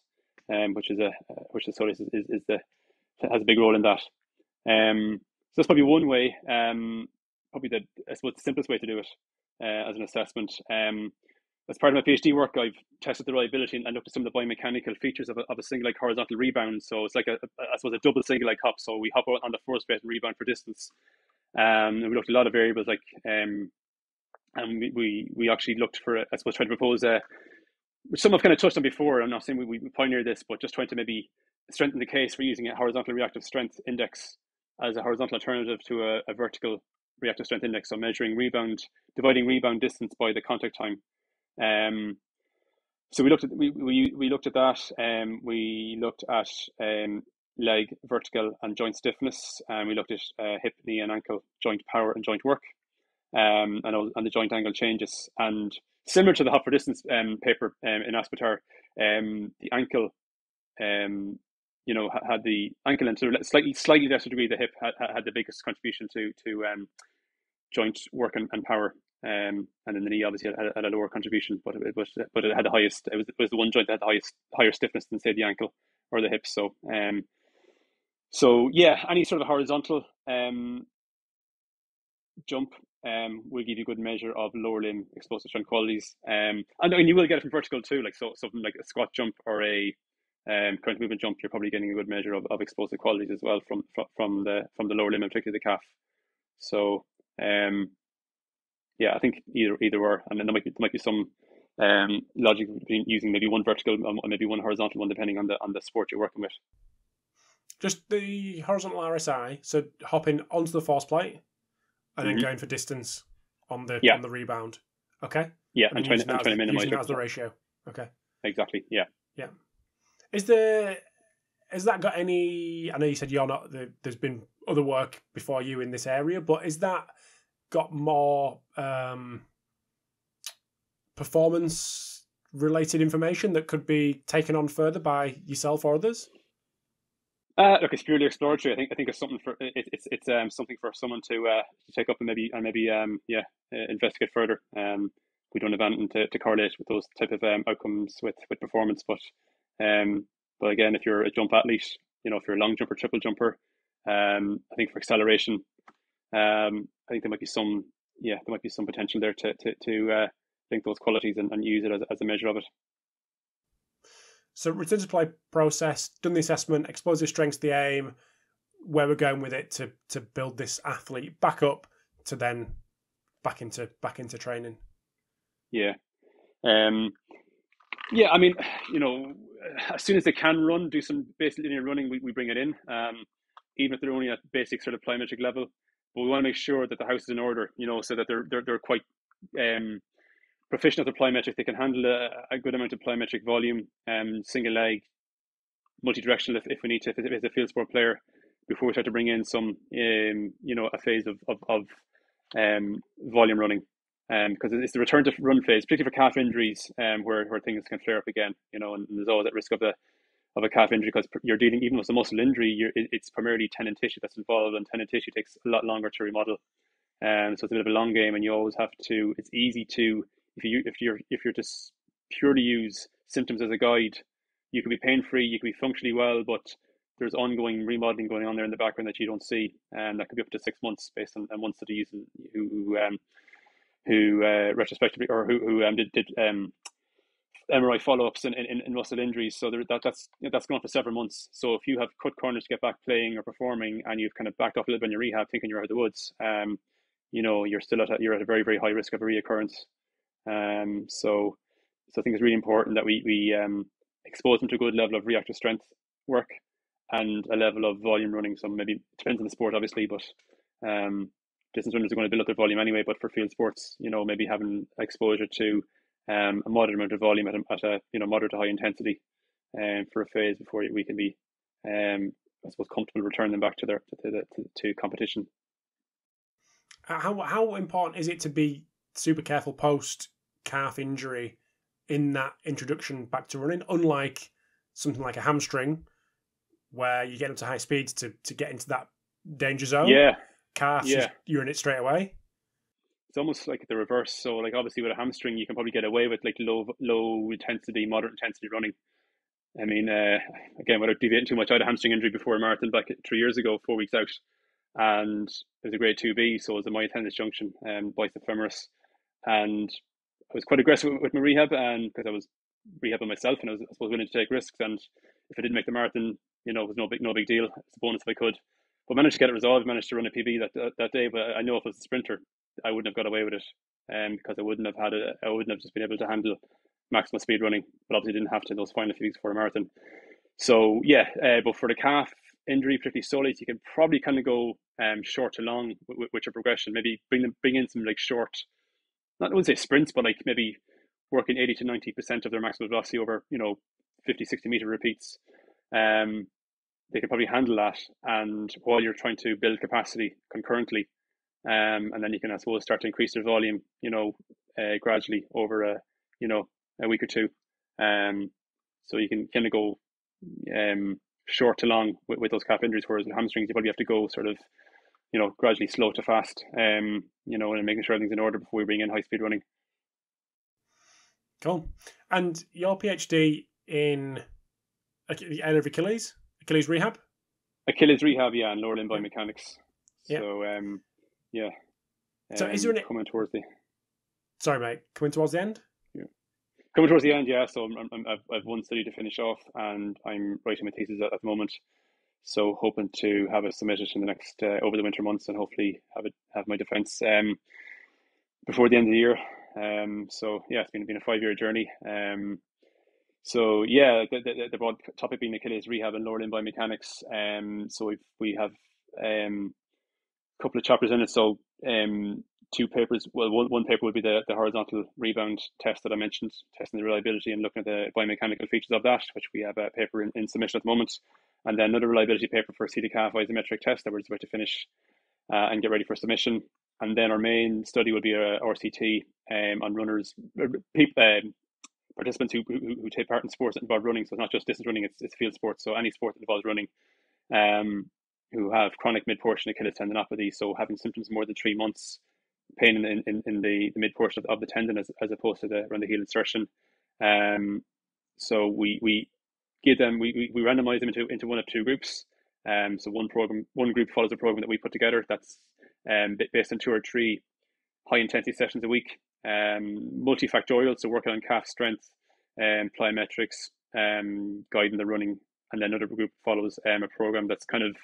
um, which is a which the soleus is, is, is the has a big role in that. Um, so that's probably one way. Um, probably the I suppose the simplest way to do it uh, as an assessment. Um, as part of my PhD work, I've tested the reliability and looked at some of the biomechanical features of a, of a single leg horizontal rebound. So it's like a, a I suppose a double single leg hop. So we hop on the first base and rebound for distance. Um, and we looked at a lot of variables like um, and we, we, we actually looked for I suppose trying to propose a which some have kind of touched on before. I'm not saying we, we pioneered this, but just trying to maybe strengthen the case for using a horizontal reactive strength index as a horizontal alternative to a, a vertical reactive strength index. So measuring rebound, dividing rebound distance by the contact time. Um, so we looked at we, we, we looked at that. Um, we looked at um, leg vertical and joint stiffness, and we looked at uh, hip, knee, and ankle joint power and joint work, um, and and the joint angle changes. And similar to the hop for distance um, paper um, in Aspetar, um, the ankle um, you know, had the ankle and to slightly slightly lesser degree the hip had, had the biggest contribution to to um, joint work and, and power. Um, and then the knee obviously had, had a lower contribution, but it was but it had the highest. It was, it was the one joint that had the highest higher stiffness than say the ankle or the hip. So um, so yeah, any sort of horizontal um jump um will give you a good measure of lower limb explosive strength qualities. Um, and, and you will get it from vertical too, like so something like a squat jump or a um, countermovement jump, you're probably getting a good measure of, of explosive qualities as well from, from from the from the lower limb, particularly the calf. So um, yeah, I think either either or, and then there might be there might be some um, logic between using maybe one vertical and maybe one horizontal one, depending on the on the sport you're working with. Just the horizontal RSI, so hopping onto the force plate and mm-hmm. then going for distance on the yeah. on the rebound. Okay. Yeah, and, and trying, and trying to minimize using that as the ratio. Okay. Exactly. Yeah. Yeah. Is there has that got any? I know you said you're not. There's been other work before you in this area, but is that got more um, performance related information that could be taken on further by yourself or others? Uh, look, it's purely exploratory. I think I think it's something for it, it's it's um, something for someone to uh, to take up and maybe and maybe um, yeah uh, investigate further. Um, we don't have anything to, to correlate with those type of um, outcomes with, with performance, but um, but again, if you're a jump athlete, you know, if you're a long jumper, triple jumper, um, I think for acceleration, um, I think there might be some, yeah, there might be some potential there to to, to uh, link those qualities and, and use it as, as a measure of it. So return to play process, done the assessment, explosive strengths, the aim, where we're going with it to to build this athlete back up to then back into back into training. Yeah. Um, yeah, I mean, you know, as soon as they can run, do some basic linear running, we, we bring it in, um, even if they're only at basic sort of plyometric level. But we want to make sure that the house is in order, you know, so that they're they're, they're quite um, proficient at the plyometric. They can handle a, a good amount of plyometric volume, um, single leg, multi-directional if, if we need to, if it's a field sport player, before we start to bring in some, um, you know, a phase of, of, of um, volume running. Because um, it's the return to run phase, particularly for calf injuries, um, where, where things can flare up again, you know, and there's always at risk of the of a calf injury because you're dealing even with a muscle injury. it's primarily tendon tissue that's involved, and tendon tissue takes a lot longer to remodel. Um, so it's a bit of a long game, and you always have to. It's easy to if you if you're if you're just purely use symptoms as a guide, you can be pain free, you can be functionally well, but there's ongoing remodeling going on there in the background that you don't see, and that could be up to six months based on, on one study using who who um, who uh, retrospectively or who who um, did did um, MRI follow ups in, in, in muscle injuries. So there, that that's that's gone for several months. So if you have cut corners to get back playing or performing, and you've kind of backed off a little bit in your rehab, thinking you're out of the woods, um, you know you're still at a, you're at a very very high risk of a reoccurrence. Um, so so I think it's really important that we we um expose them to a good level of reactive strength work and a level of volume running. So maybe depends on the sport, obviously, but um, distance runners are going to build up their volume anyway. But for field sports, you know, maybe having exposure to um, a moderate amount of volume at a, at a you know moderate to high intensity um, for a phase before we can be um, I suppose comfortable returning them back to their to, to, to competition. How how important is it to be super careful post calf injury in that introduction back to running? Unlike something like a hamstring, where you get up to high speeds to to get into that danger zone. Yeah, yeah. you're in it straight away. It's almost like the reverse. So, like obviously with a hamstring, you can probably get away with like low low intensity, moderate intensity running. I mean, uh, again, without deviating too much, I had a hamstring injury before a marathon back three years ago, four weeks out, and it was a grade two B, so it was a myotendinous junction, um, bicep femoris, and I was quite aggressive with my rehab, and because I was rehabbing myself, and I was, I suppose willing to take risks, and if I didn't make the marathon, you know, it was no big no big deal. It's a bonus if I could. But managed to get it resolved, managed to run a PB that that, that day. But I know if I was a sprinter, I wouldn't have got away with it, um, because I wouldn't have had it. I wouldn't have just been able to handle maximum speed running. But obviously, didn't have to those final few weeks for a marathon. So yeah, uh, but for the calf injury, particularly soleus, you can probably kind of go um short to long with, with your progression. Maybe bring them bring in some like short, not I would say sprints, but like maybe working eighty to ninety percent of their maximum velocity over you know 50, 60 meter repeats. Um, they can probably handle that. And while you're trying to build capacity concurrently, um, and then you can, I suppose, start to increase their volume, you know, uh, gradually over a, you know, a week or two. Um, so you can kind of go um, short to long with, with those calf injuries, whereas with hamstrings, you probably have to go sort of, you know, gradually slow to fast, um, you know, and making sure everything's in order before we bring in high speed running. Cool. And your PhD in the end of Achilles? Achilles rehab? Achilles rehab, yeah, and lower limb biomechanics. Yeah. So, um, yeah. So, is there an coming towards the? Sorry, mate. Coming towards the end. Yeah. Coming towards the end, yeah. So, I'm, I'm, I've, I've one study to finish off, and I'm writing my thesis at, at the moment. So, hoping to have it submitted in the next uh, over the winter months, and hopefully have it have my defence um, before the end of the year. Um, so, yeah, it's been been a five year journey. Um, so yeah, the, the, the broad topic being Achilles rehab and lower limb biomechanics. Um, so we we have um, a couple of chapters in it. So um, two papers. Well, one, one paper would be the, the horizontal rebound test that I mentioned, testing the reliability and looking at the biomechanical features of that, which we have a paper in, in submission at the moment. And then another reliability paper for seated calf isometric test that we're just about to finish uh, and get ready for submission. And then our main study will be a RCT um, on runners, uh, people, um, participants who, who, who take part in sports that involve running. So it's not just distance running; it's, it's field sports. So any sport that involves running, um, who have chronic mid portion Achilles tendinopathy, so having symptoms more than three months, pain in, in, in the, the mid portion of, of the tendon as, as opposed to the around the heel insertion. Um, so we we give them we, we, we randomize them into into one of two groups. Um, so one program, one group follows a program that we put together that's um, based on two or three high intensity sessions a week um, multifactorial, so working on calf strength, um, plyometrics, um, guiding the running, and then another group follows um, a program that's kind of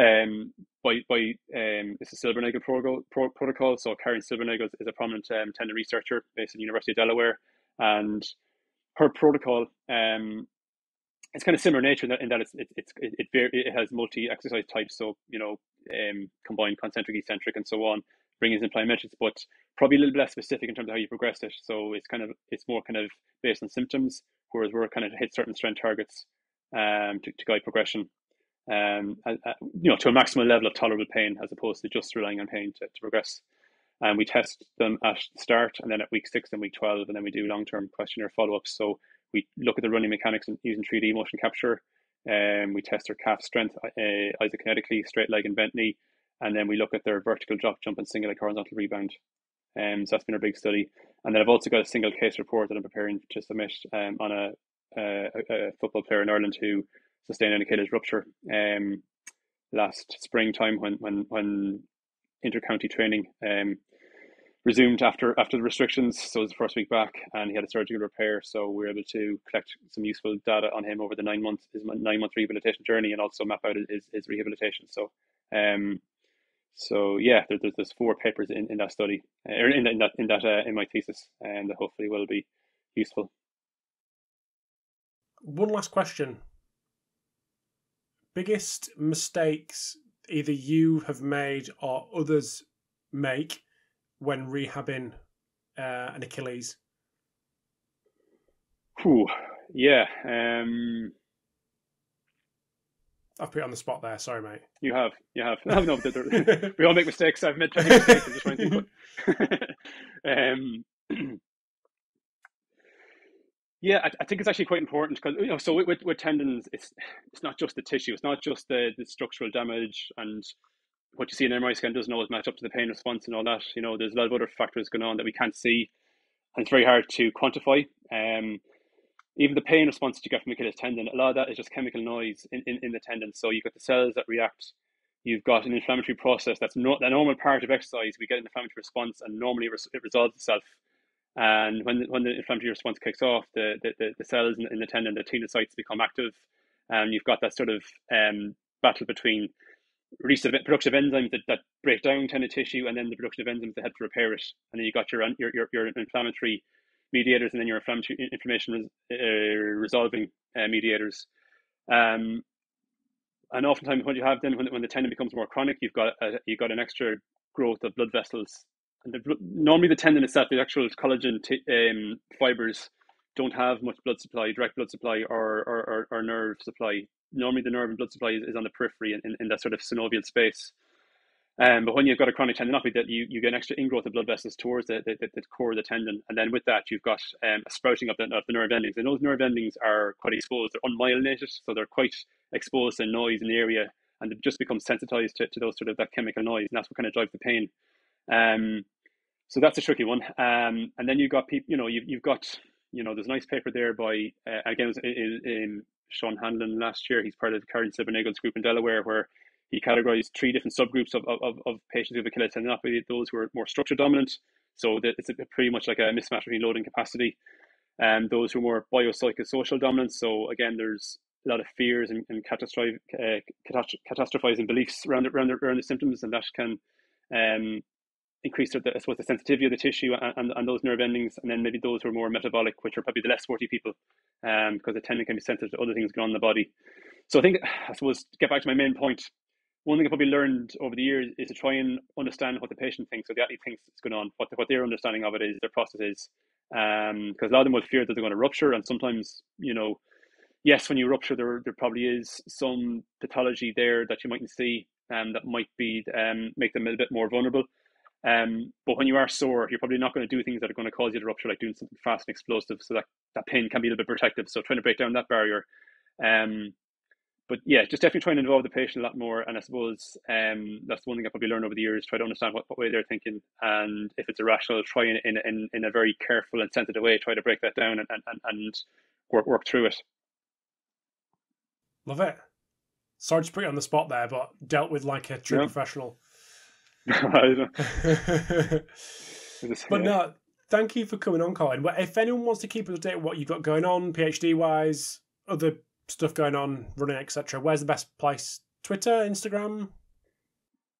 um, by by um, it's a Silbernagel pro- pro- protocol. So Karin Silbernagel is a prominent um, tendon researcher based in the University of Delaware, and her protocol um, it's kind of similar nature in that, in that it's, it, it's, it, it, it has multi exercise types. So, you know, um, combined concentric, eccentric, and so on bring in plyometrics, but probably a little bit less specific in terms of how you progress it. So it's kind of it's more kind of based on symptoms, whereas we're kind of hit certain strength targets um, to, to guide progression. Um, uh, you know, to a maximum level of tolerable pain, as opposed to just relying on pain to, to progress. And we test them at start, and then at week six and week twelve, and then we do long term questionnaire follow ups. So we look at the running mechanics and using three D motion capture. Um, we test their calf strength, uh, isokinetically, straight leg and bent knee, and then we look at their vertical drop, jump, and single leg horizontal rebound. Um, so that's been a big study. And then I've also got a single case report that I'm preparing to submit um, on a, a, a football player in Ireland who sustained an Achilles rupture um, last springtime when when when intercounty training um, resumed after after the restrictions. So it was the first week back, and he had a surgical repair. So we were able to collect some useful data on him over the nine months his nine month rehabilitation journey, and also map out his, his rehabilitation. So, um, so yeah, there, there's there's four papers in, in that study, or in, in that in that uh, in my thesis, and that hopefully will be useful. One last question. Biggest mistakes either you have made or others make when rehabbing uh, an Achilles? Whew, yeah. Um, I've put you on the spot there. Sorry, mate. You have. You have. No, no, we all make mistakes. I've made mistakes. I'm just trying to think. um, yeah, I, I, think it's actually quite important because you know, so with, with, tendons, it's it's not just the tissue, it's not just the, the structural damage and what you see in MRI scan doesn't always match up to the pain response and all that. You know, there's a lot of other factors going on that we can't see, and it's very hard to quantify. Um, even the pain response that you get from Achilles tendon, a lot of that is just chemical noise in, in, in the tendon. So you've got the cells that react. You've got an inflammatory process that's not the normal part of exercise. We get an inflammatory response, and normally it resolves itself. And when when the inflammatory response kicks off, the the, the cells in, in the tendon, the tenocytes become active, and you've got that sort of um, battle between release of production of enzymes that, that break down tendon tissue and then the production of enzymes that help to repair it. And then you've got your your your, your inflammatory mediators and then your inflammatory inflammation uh, resolving uh, mediators. Um, and oftentimes, what you have then, when, when the tendon becomes more chronic, you've got a, you've got an extra growth of blood vessels. And the, normally, the tendon itself, the actual collagen t- um, fibers, don't have much blood supply, direct blood supply, or, or, or, or nerve supply normally the nerve and blood supply is, is on the periphery in, in, that sort of synovial space. Um, but when you've got a chronic tendinopathy, that you, you get an extra ingrowth of blood vessels towards the, the, the core of the tendon, and then with that you've got um, a sprouting of the, of the nerve endings, and those nerve endings are quite exposed. They're unmyelinated, so they're quite exposed to noise in the area, and they just become sensitized to, to those sort of that chemical noise, and that's what kind of drives the pain. Um, so that's a tricky one. Um, and then you've got people, you know, you've, you've got, you know, there's a nice paper there by, uh, again, it was in, in Shawn Hanlon last year. He's part of the Karin Silbernagel's group in Delaware, where he categorized three different subgroups of, of, of patients with Achilles tendinopathy. Those who are more structure dominant, so it's pretty much like a mismatch between load and capacity. And those who are more biopsychosocial dominant. So again, there's a lot of fears and, and catastrophic, uh, catastrophizing beliefs around the, around, around the symptoms, and that can um, increase the, I suppose, the sensitivity of the tissue and, and, and, those nerve endings, and then maybe those who are more metabolic, which are probably the less sporty people, um, because the tendon can be sensitive to other things going on in the body. So I think, I suppose, to get back to my main point, one thing I probably learned over the years is to try and understand what the patient thinks or the athlete thinks is going on, what, the, what their understanding of it is, their process is. Because um, a lot of them will fear that they're going to rupture, and sometimes, you know, yes, when you rupture, there, there probably is some pathology there that you mightn't see um, that might be um, make them a little bit more vulnerable. Um, but when you are sore, you're probably not going to do things that are going to cause you to rupture, like doing something fast and explosive. So that, that pain can be a little bit protective. So trying to break down that barrier. Um, but yeah, just definitely trying to involve the patient a lot more. And I suppose um, that's one thing I probably learned over the years, try to understand what, what way they're thinking. And if it's irrational, try in, in, in, in a very careful and sensitive way, try to break that down and, and, and work, work through it. Love it. Sorry to put you on the spot there, but dealt with like a true yeah. professional. but no, thank you for coming on, Colin. If anyone wants to keep up to date what you've got going on, PhD wise, other stuff going on, running, etc., where's the best place? Twitter, Instagram?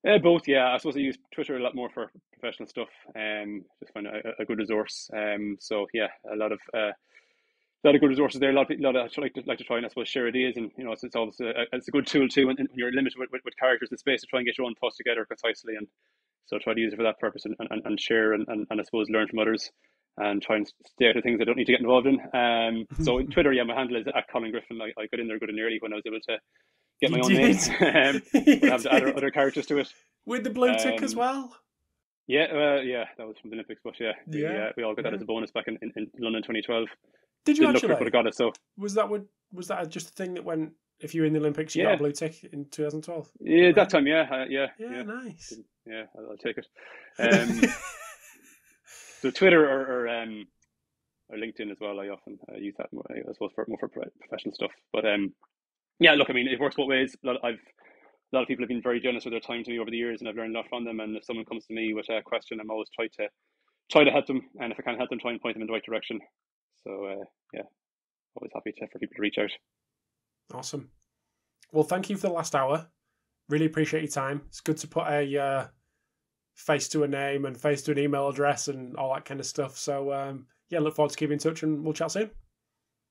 Yeah, both. Yeah, I suppose I use Twitter a lot more for professional stuff. Um, just find a, a good resource. Um, so yeah, a lot of uh, a lot of good resources there. A lot of people, a lot of, like to like to try and I suppose share ideas, and you know, it's, it's always a, it's a good tool too. And, you're limited with, with, with, characters in space to try and get your own thoughts together concisely, and so try to use it for that purpose and, and, and share and, and, and I suppose learn from others and try and stay out of things I don't need to get involved in. Um, so in Twitter, yeah, my handle is at Colin Griffin. I, I got in there good and early when I was able to get my you own did. name, um, but have other, other characters to it. With the blue tick um, as well. Yeah, uh, yeah, that was from the Olympics, but yeah, yeah, we, uh, we all got yeah. that as a bonus back in, in, in London 2012. Did you Didn't actually? Look have got it. So was that what was that just a thing that went? If you were in the Olympics, you yeah. got a blue tick in 2012. Yeah, right? that time, yeah, uh, yeah, yeah, yeah, nice. Yeah, I'll, I'll take it. Um, so Twitter or, or um, or LinkedIn as well. I often uh, use that more, I suppose for more for professional stuff. But um, yeah, look, I mean, it works both ways. A lot, I've a lot of people have been very generous with their time to me over the years, and I've learned a lot from them. And if someone comes to me with a question, I'm always try to try to help them, and if I can't help them, try and point them in the right direction. So uh, yeah, always happy to for people to reach out. Awesome. Well, thank you for the last hour. Really appreciate your time. It's good to put a uh, face to a name and face to an email address and all that kind of stuff. So um, yeah, look forward to keeping in touch and we'll chat soon.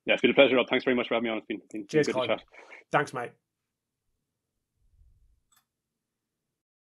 Yeah, it's been a pleasure, Rob. Thanks very much for having me on. It's been, been, Cheers, good Colin. to chat. Thanks, mate.